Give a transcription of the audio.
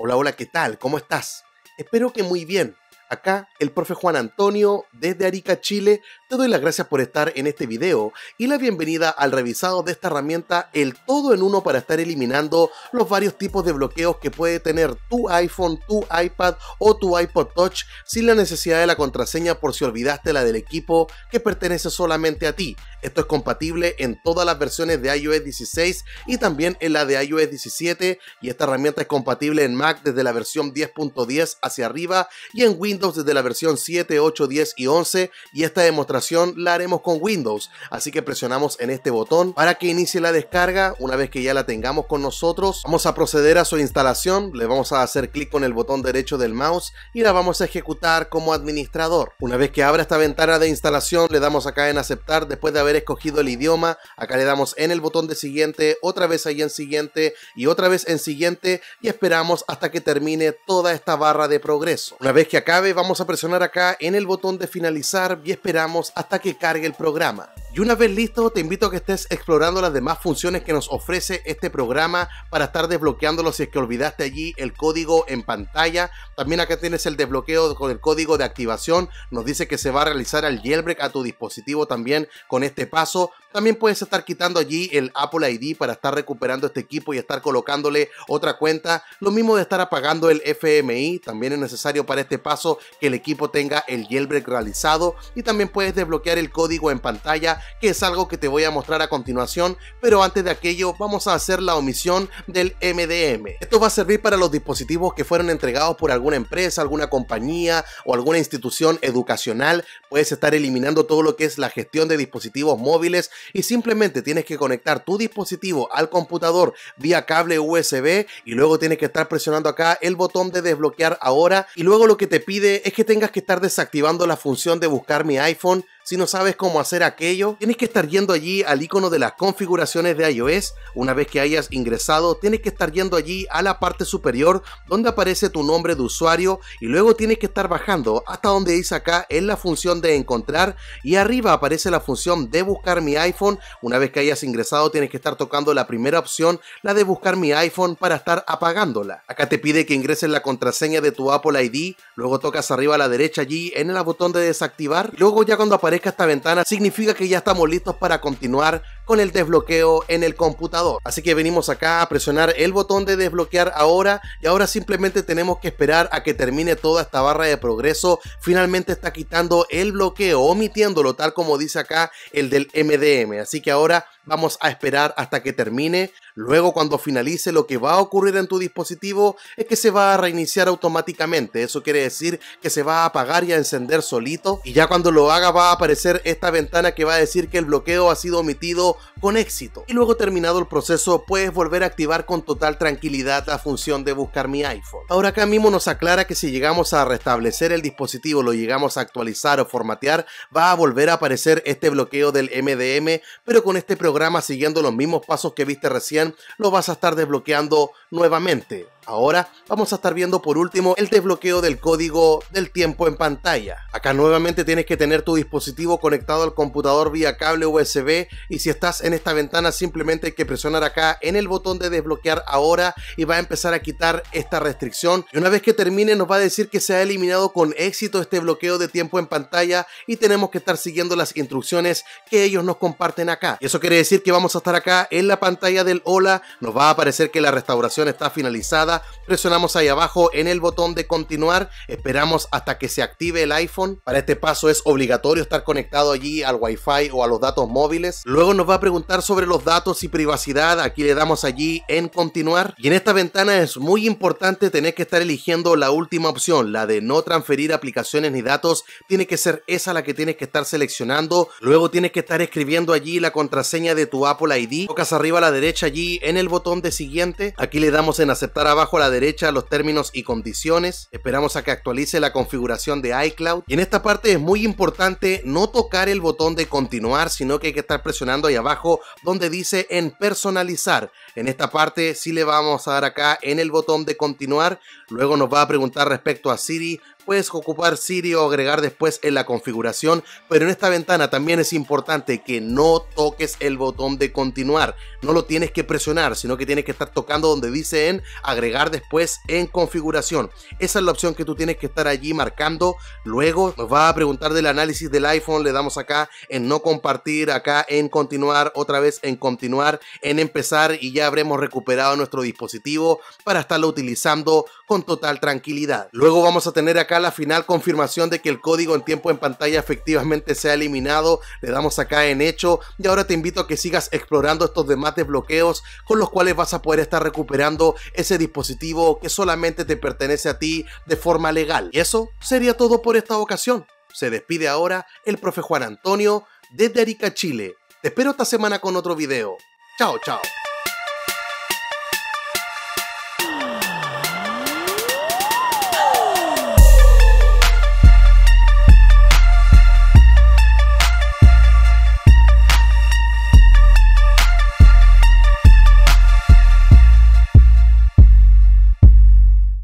Hola, hola, ¿qué tal? ¿Cómo estás? Espero que muy bien. Acá el profe Juan Antonio desde Arica, Chile. Te doy las gracias por estar en este video y la bienvenida al revisado de esta herramienta el todo en uno para estar eliminando los varios tipos de bloqueos que puede tener tu iPhone, tu iPad o tu iPod Touch sin la necesidad de la contraseña por si olvidaste la del equipo que pertenece solamente a ti. Esto es compatible en todas las versiones de iOS 16 y también en la de iOS 17 y esta herramienta es compatible en Mac desde la versión 10.10 hacia arriba y en Windows desde la versión 7, 8, 10 y 11 y esta demostración la haremos con Windows, así que presionamos en este botón para que inicie la descarga, una vez que ya la tengamos con nosotros vamos a proceder a su instalación, le vamos a hacer clic con el botón derecho del mouse y la vamos a ejecutar como administrador. Una vez que abra esta ventana de instalación le damos acá en aceptar después de haber escogido el idioma, acá le damos en el botón de siguiente, otra vez ahí en siguiente y otra vez en siguiente y esperamos hasta que termine toda esta barra de progreso. Una vez que acabe vamos a presionar acá en el botón de finalizar y esperamos hasta que cargue el programa. Y una vez listo, te invito a que estés explorando las demás funciones que nos ofrece este programa para estar desbloqueándolo si es que olvidaste allí el código en pantalla. También acá tienes el desbloqueo con el código de activación. Nos dice que se va a realizar el jailbreak a tu dispositivo también con este paso. También puedes estar quitando allí el Apple ID para estar recuperando este equipo y estar colocándole otra cuenta. Lo mismo de estar apagando el FMI. También es necesario para este paso que el equipo tenga el jailbreak realizado. Y también puedes desbloquear el código en pantalla que es algo que te voy a mostrar a continuación, pero antes de aquello vamos a hacer la omisión del MDM. Esto va a servir para los dispositivos que fueron entregados por alguna empresa, alguna compañía o alguna institución educacional. Puedes estar eliminando todo lo que es la gestión de dispositivos móviles y simplemente tienes que conectar tu dispositivo al computador vía cable USB y luego tienes que estar presionando acá el botón de desbloquear ahora. Y luego lo que te pide es que tengas que estar desactivando la función de buscar mi iPhone si no sabes cómo hacer aquello, tienes que estar yendo allí al icono de las configuraciones de iOS. Una vez que hayas ingresado, tienes que estar yendo allí a la parte superior donde aparece tu nombre de usuario y luego tienes que estar bajando hasta donde dice acá en la función de encontrar y arriba aparece la función de buscar mi iPhone. Una vez que hayas ingresado, tienes que estar tocando la primera opción, la de buscar mi iPhone para estar apagándola. Acá te pide que ingreses la contraseña de tu Apple ID, luego tocas arriba a la derecha allí en el botón de desactivar. Luego ya cuando aparece esta ventana significa que ya estamos listos para continuar con el desbloqueo en el computador. Así que venimos acá a presionar el botón de desbloquear ahora y ahora simplemente tenemos que esperar a que termine toda esta barra de progreso. Finalmente está quitando el bloqueo, omitiéndolo tal como dice acá el del MDM. Así que ahora vamos a esperar hasta que termine. Luego cuando finalice lo que va a ocurrir en tu dispositivo es que se va a reiniciar automáticamente. Eso quiere decir que se va a apagar y a encender solito. Y ya cuando lo haga va a aparecer esta ventana que va a decir que el bloqueo ha sido omitido con éxito. Y luego terminado el proceso puedes volver a activar con total tranquilidad la función de buscar mi iPhone. Ahora acá mismo nos aclara que si llegamos a restablecer el dispositivo, lo llegamos a actualizar o formatear, va a volver a aparecer este bloqueo del MDM, pero con este programa siguiendo los mismos pasos que viste recién, lo vas a estar desbloqueando nuevamente. Ahora vamos a estar viendo por último el desbloqueo del código del tiempo en pantalla. Acá nuevamente tienes que tener tu dispositivo conectado al computador vía cable USB y si estás en esta ventana simplemente hay que presionar acá en el botón de desbloquear ahora y va a empezar a quitar esta restricción y una vez que termine nos va a decir que se ha eliminado con éxito este bloqueo de tiempo en pantalla y tenemos que estar siguiendo las instrucciones que ellos nos comparten acá. Y eso quiere decir que vamos a estar acá en la pantalla del hola, nos va a aparecer que la restauración está finalizada presionamos ahí abajo en el botón de continuar, esperamos hasta que se active el iPhone. Para este paso es obligatorio estar conectado allí al Wi-Fi o a los datos móviles. Luego nos va a preguntar sobre los datos y privacidad, aquí le damos allí en continuar. Y en esta ventana es muy importante tener que estar eligiendo la última opción, la de no transferir aplicaciones ni datos, tiene que ser esa la que tienes que estar seleccionando. Luego tienes que estar escribiendo allí la contraseña de tu Apple ID. Tocas arriba a la derecha allí en el botón de siguiente. Aquí le damos en aceptar abajo a la derecha los términos y condiciones. Esperamos a que actualice la configuración de iCloud. Y en esta parte es muy importante no tocar el botón de continuar, sino que hay que estar presionando ahí abajo donde dice en personalizar. En esta parte sí le vamos a dar acá en el botón de continuar. Luego nos va a preguntar respecto a Siri puedes ocupar Siri o agregar después en la configuración, pero en esta ventana también es importante que no toques el botón de continuar, no lo tienes que presionar, sino que tienes que estar tocando donde dice en agregar después en configuración. Esa es la opción que tú tienes que estar allí marcando. Luego nos va a preguntar del análisis del iPhone, le damos acá en no compartir, acá en continuar, otra vez en continuar, en empezar y ya habremos recuperado nuestro dispositivo para estarlo utilizando con total tranquilidad. Luego vamos a tener la final confirmación de que el código en tiempo en pantalla efectivamente se ha eliminado. Le damos acá en hecho y ahora te invito a que sigas explorando estos demás desbloqueos con los cuales vas a poder estar recuperando ese dispositivo que solamente te pertenece a ti de forma legal. Y eso sería todo por esta ocasión. Se despide ahora el profe Juan Antonio desde Arica, Chile. Te espero esta semana con otro video. Chao, chao.